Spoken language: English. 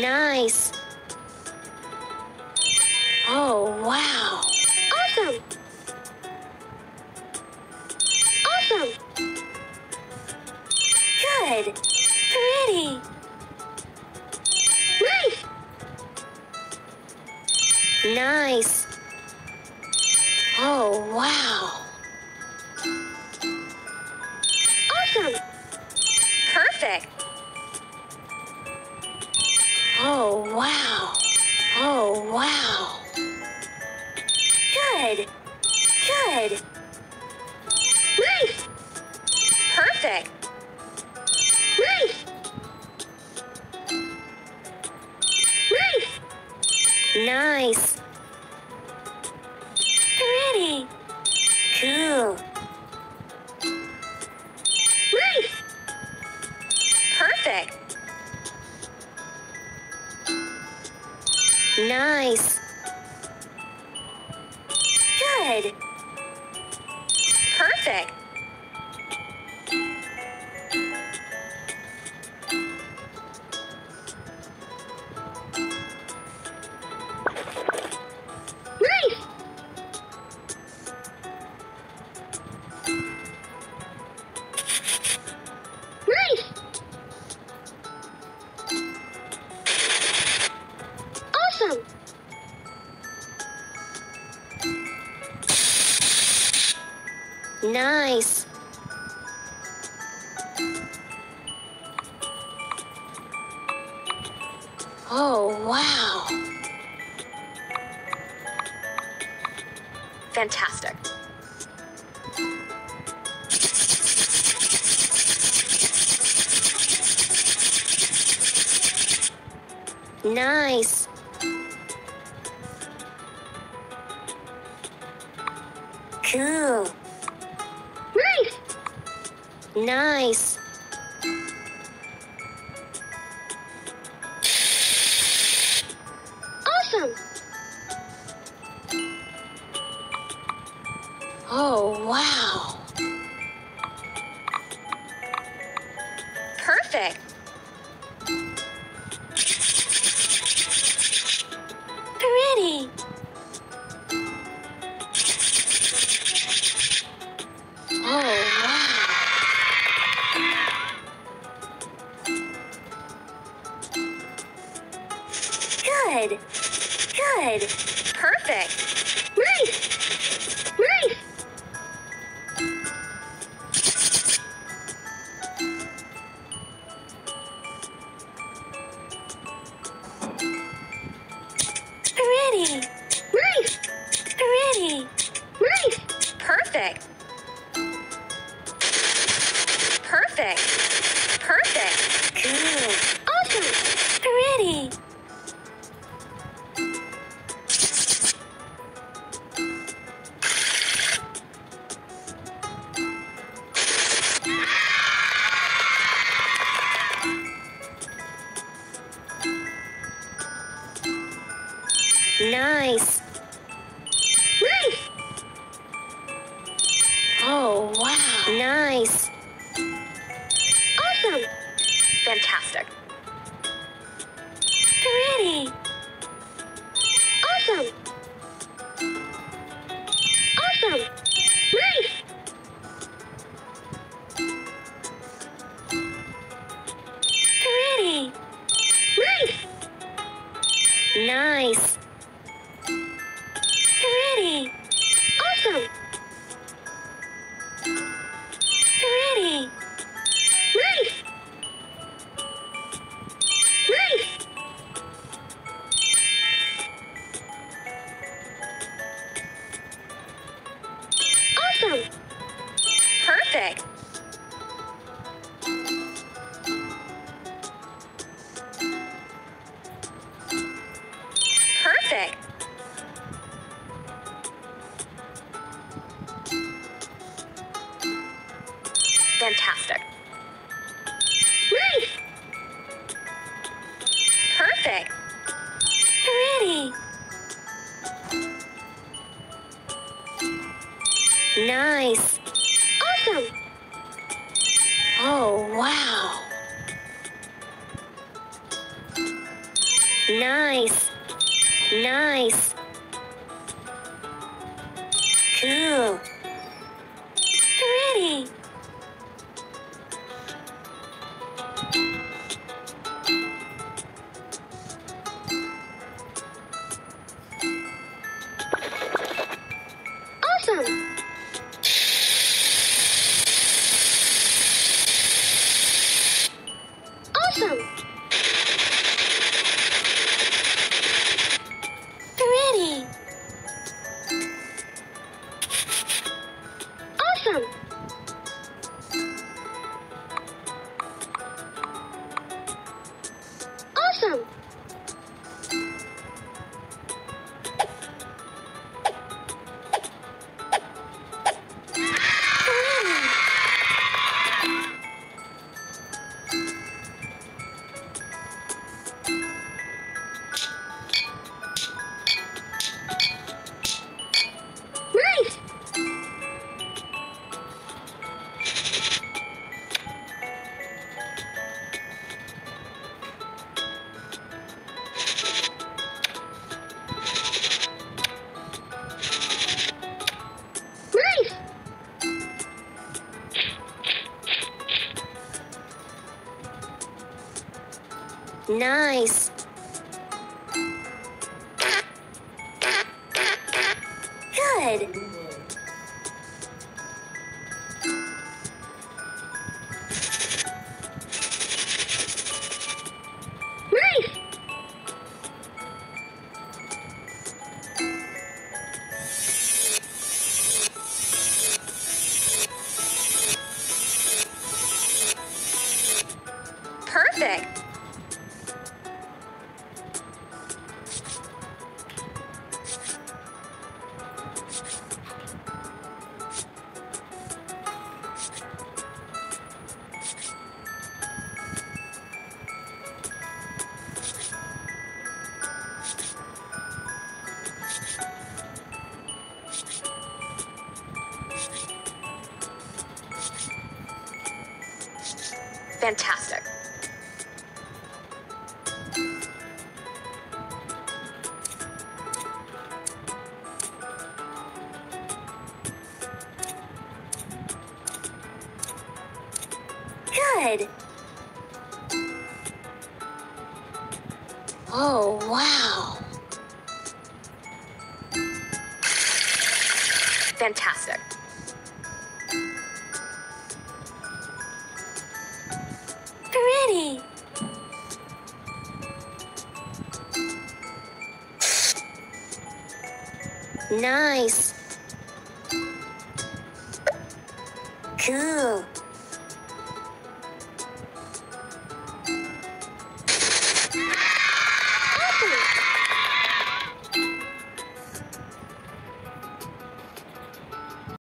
Nice. Oh, wow. Awesome. Awesome. Good. Pretty. Nice. Nice. Oh, wow. Perfect. Nice. Nice. Nice. Pretty. Cool. Nice. Perfect. Nice. Good. Nice. Oh, wow. Fantastic. Nice. Cool. Nice. Awesome. Oh, wow. Good. Good. Perfect. Nice. Nice. Awesome. Fantastic. Pretty. Awesome. Awesome. Nice. Pretty. Nice. Nice. Perfect. Perfect. Fantastic. Nice. Perfect. Pretty. Nice. Wow. Nice. Nice. Cool. Pretty. Awesome. Pretty. Awesome. Awesome. Nice. Good. Fantastic. Good. Oh, wow. Fantastic. Pretty. Nice. Cool.